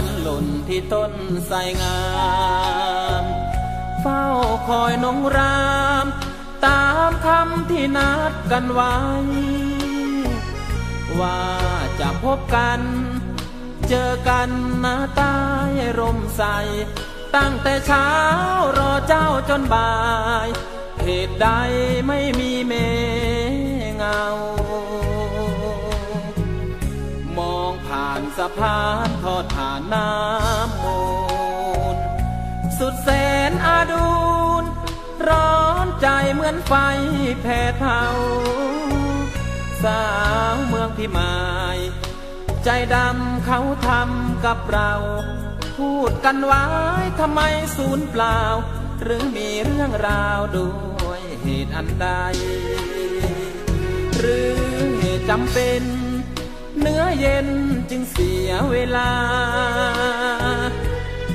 ฉันหล่นที่ต้นไทรงามเฝ้าคอยนงราม ตามคำที่นัดกันไว้ ว่าจะพบกัน เจอกันนาตายร่มใส ตั้งแต่เช้ารอเจ้าจนบ่าย เหตุใดไม่มีานสะพานทอดผ่านน้ำมูลสุดแสนอาดูนร้อนใจเหมือนไฟแผดเผาสาวเมืองพิมาย ใจดำเขาทำกับเรา พูดกันไว้ทำไมสูญเปล่า หรือมีเรื่องราวด้วยเหตุอันใด หรือเหตุจำเป็น เนื้อเย็นจึงเสียเวลา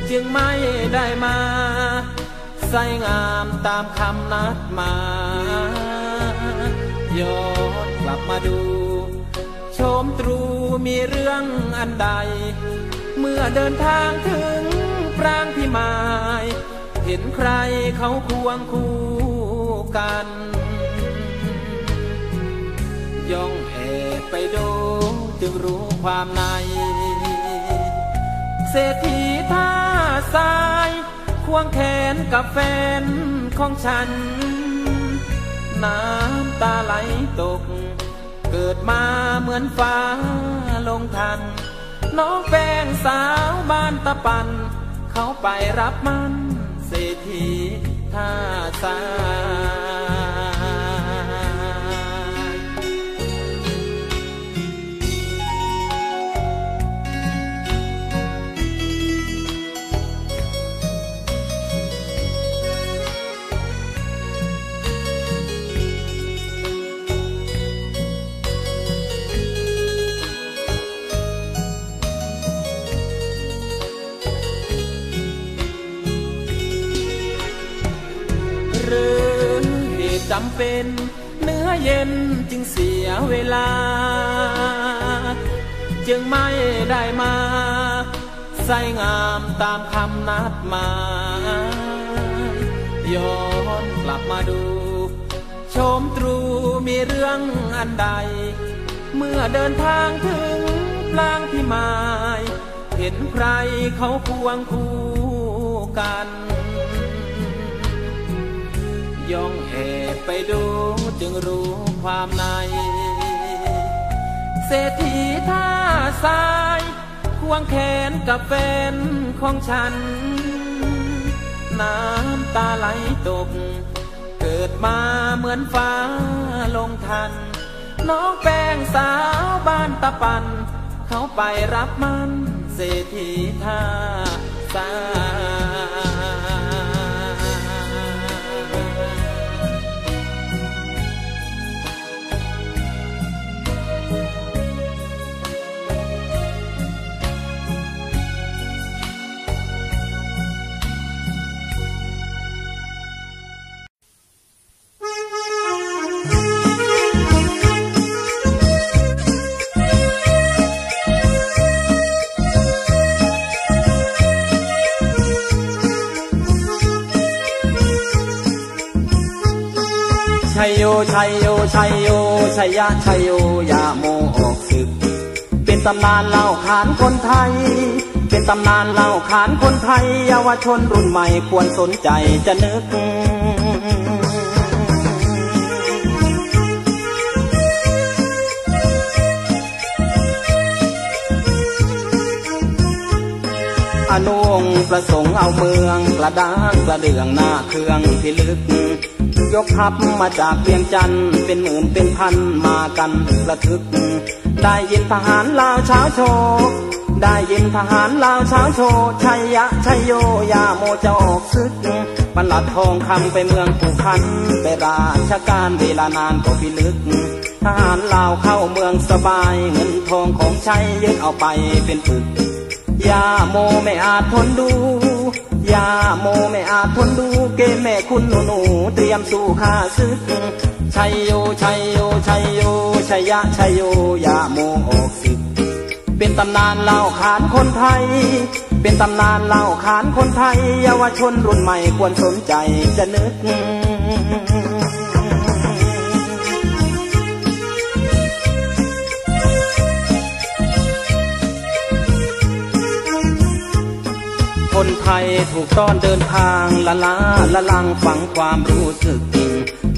จึงไม่ได้มา ใส่งามตามคำนัดมา ย้อนกลับมาดูชมตรูมีเรื่องอันใด เมื่อเดินทางถึงปรางพิมาย เห็นใครเขาควงคู่กัน ย่องแอบไปดู จึงรู้ความใน เศรษฐีท่าทราย ควงแขนกับแฟนของฉัน น้ำตาไหลตก เกิดมาเหมือนฟ้าลงทัน น้องแป้งสาวบ้านตะปัน เขาไปรับมันเศรษฐีท่าทรายำเป็น เนื้อเย็นจึงเสียเวลา จึงไม่ได้มา ใส่งามตามคำนัดมา ย้อนกลับมาดูชมตรูมีเรื่องอันใด เมื่อเดินทางถึงปลางพิมาย เห็นใครเขาควงคู่กัน ย่องแอบไปดูจึงรู้ความใน เศรษฐีท่าทราย ควงแขนกับแฟนของฉัน น้ำตาไหลตก เกิดมาเหมือนฟ้าลงทัน น้องแป้งสาวบ้านตะปัน เขาไปรับมันเศรษฐีท่าทราย ชัยโยชัยโยชัยโยชัยยะชัยโยยาโมออกศึก เป็นตำนานเล่าขานคนไทย เป็นตำนานเล่าขานคนไทยเยาวชนรุ่นใหม่ควรสนใจจะนึกอนุงประสงค์เอาเมืองกระด้างกระเดื่องหน้าเครื่องพิลึก ยกทัพมาจากเวียงจันทร์เป็นหมื่นเป็นพันมากันระทึก ได้ยินทหารลาวเช้าโชว์ได้ยินทหารลาวเช้าโชว์ชัยยะชัยโยยาโมจะออกซึกบรรลัดทองคำไปเมืองผูพัน ไปราชการเวลานานก็พิลึก ทหารลาวเข้าเมืองสบาย เงินทองของใช้ยึดเอาไปเป็นปึกยาโมไม่อาจทนดู ยาโมไม่อาจทนดูเกมแม่คุณหนูหนูเตรียมสู้ข้าศึกชัยโยชัยโยชัยโยชัยยะชัยโยยาโมออกศึกเเป็นตำนานเล่าขานคนไทย เป็นตำนานเล่าขานคนไทย เยาวชนรุ่นใหม่ควรสนใจจะนึก คนไทยถูกต้อนเดินทางละลาละลังฝังความรู้สึก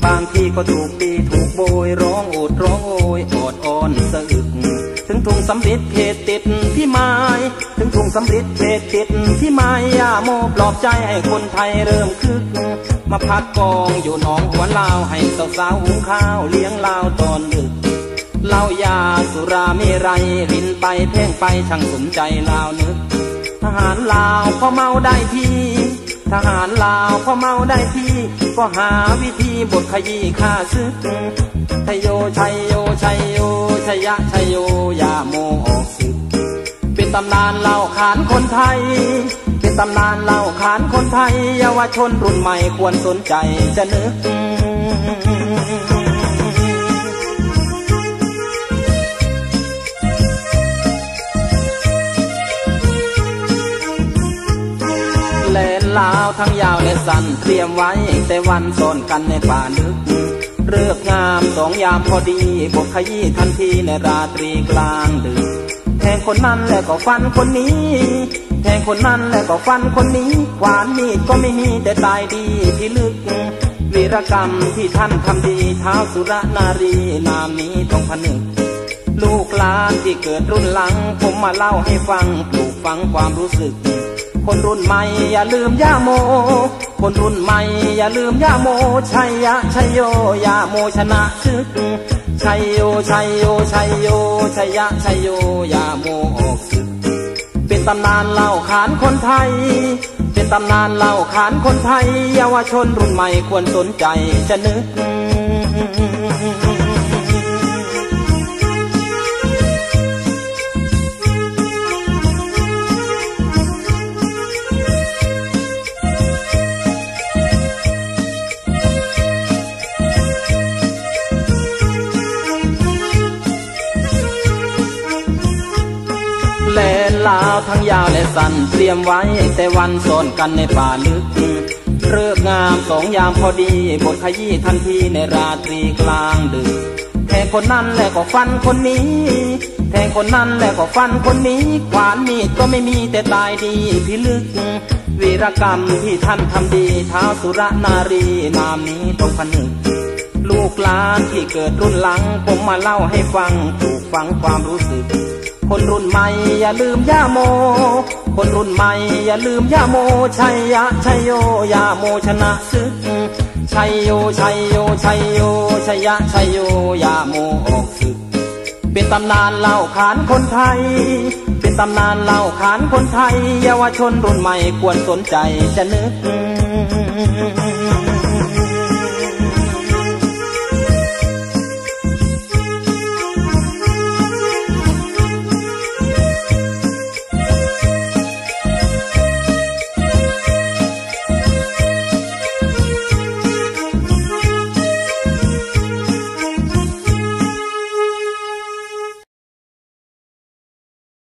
บางทีก็ถูกตีถูกโบยร้องโอดร้องโอยอดอ้อนสะอึก ถึงทุงสำริดเขตติดพี่ไม้ถึงทุงสำริดเขตติดพี่ไม้ยาโมปลอบใจให้คนไทยเริ่มคึก มาพักกองอยู่หนองหัวลาวให้สาวสาวหุงข้าวเลี้ยงลาวตอนดึกเหล้ายาสุราเมรัยรินไปเพ่งไปช่างสนใจลาวนึก ทหารลาวพอเมาได้ทีทหารลาวพอเมาได้ทีก็หาวิธีบทขยี้ข้าซึกชยโยชัยโยชัยโยชยะชัยโยอย่าโมออกศึก เป็นตำนานเล่าขานคนไทย เป็นตำนานเล่าขานคนไทย เยาวชนรุ่นใหม่ควรสนใจจะนึก สั้นเตรียมไว้ แต่วันซ่อนกันในป่าลึกเลือกงามสองยามพอดีบทขยี้ทันทีในราตรีกลางดึกแทงคนนั้นแล้วก็ฟันคนนี้ แทงคนนั้นแล้วก็ฟันคนนี้ขวานมีดก็ไม่มีแต่ตายดีที่ลึกวีรกรรมที่ท่านทำดีเท้าสุรนารีนามนี้ต้องผนึก ลูกหลานที่เกิดรุ่นหลัง ผมมาเล่าให้ฟังปลูกฝังความรู้สึก คนรุ่นใหม่อย่าลืมย่าโม คนรุ่นใหม่อย่าลืมย่าโมชัยยะชัยโยย่าโมชนะซึกชัยโยชัยโยชัยโยชัยยะชัยโยย่าโมออกศึกเป็นตำนานเล่าขานคนไทย เป็นตำนานเล่าขานคนไทย เยาวชนรุ่นใหม่ควรสนใจจะนึก ลาวทั้งยาวและสั้นเตรียมไว้แต่วันซ่อนกันในป่าลึกเลิกงามสองยามพอดีบทขยี้ทันทีในราตรีกลางดึกแทงคนนั้นแล้วก็ฟันคนนี้ แทงคนนั้นแล้วก็ฟันคนนี้ขวานมีดก็ไม่มีแต่ตายดีพิลึกวีรกรรมที่ท่านทำดีท้าสุรนารีนามนี้ต้องผนึก ลูกหลานที่เกิดรุ่นหลังผมมาเล่าให้ฟังปลูกฝังความรู้สึก คนรุ่นใหม่อย่าลืมย่าโม คนรุ่นใหม่อย่าลืมย่าโมชัยยะชัยโยย่าโมชนะซึกชัยโยชัยโยชัยโยชัยยะชัยโยย่าโมออกศึก เป็นตำนานเล่าขานคนไทย เป็นตำนานเล่าขานคนไทย เยาวชนรุ่นใหม่ควรสนใจจะนึก